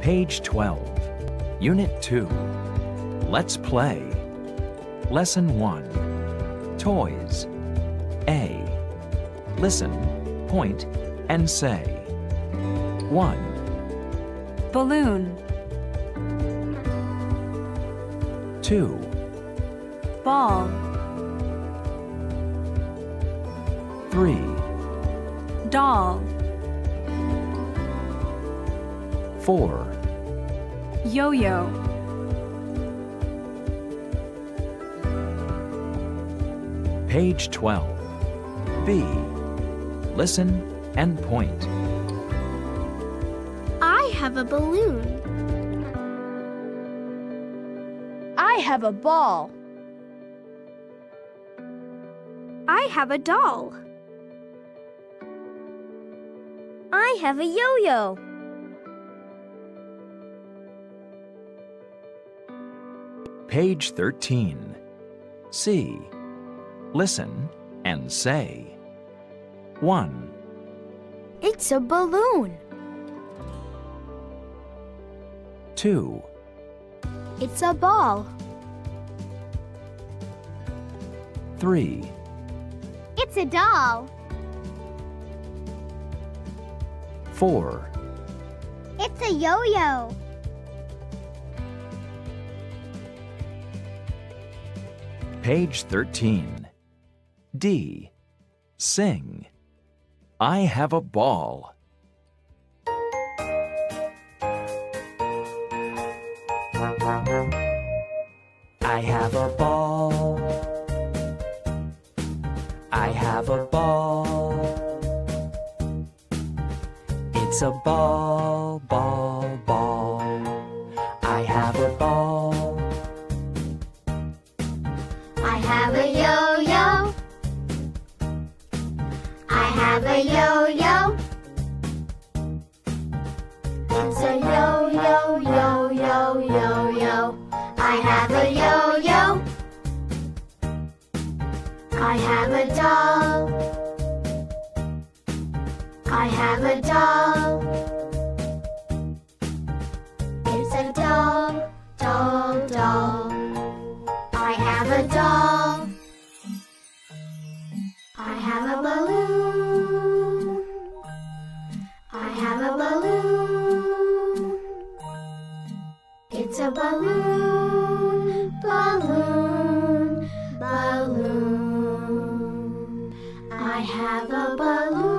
Page 12, Unit 2. Let's play. Lesson 1. Toys. A. Listen, point, and say. 1, balloon, 2, ball, 3, doll, 4, yo-yo, Page 12. B. Listen and point. I have a balloon. I have a ball. I have a doll. I have a yo-yo. Page 13. C. Listen and say. 1, It's a balloon. 2, It's a ball. 3, It's a doll. 4, It's a yo-yo. Page 13. D. Sing. I have a ball. I have a ball. I have a ball. It's a ball, ball, I have a yo-yo. I have a yo-yo. It's a yo-yo, yo-yo, yo-yo. I have a yo-yo. I have a doll. I have a doll. balloon, balloon, balloon. I have a balloon.